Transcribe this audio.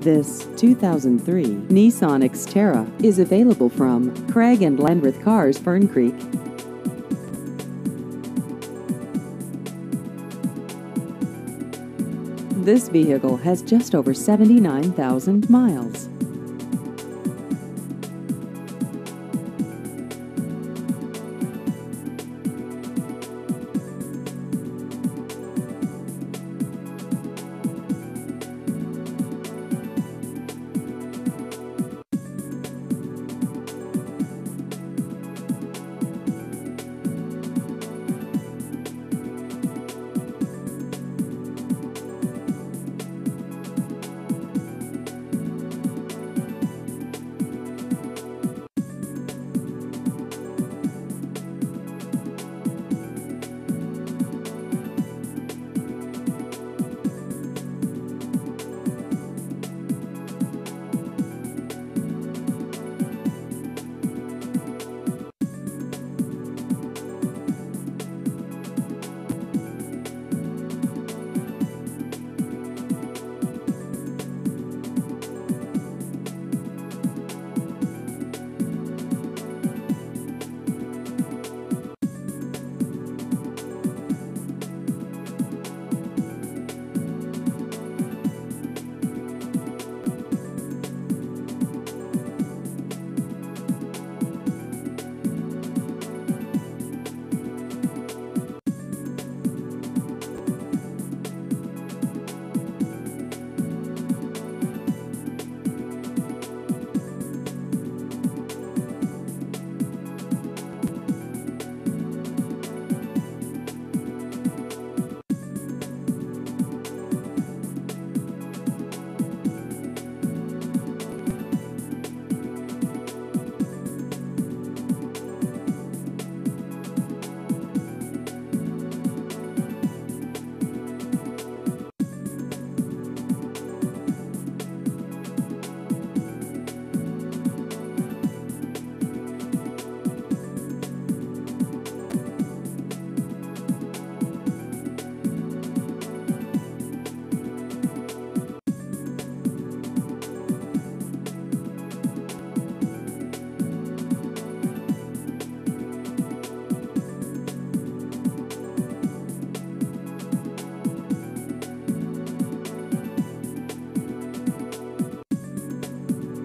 This 2003 Nissan Xterra is available from Craig and Landreth Cars Fern Creek. This vehicle has just over 79,000 miles.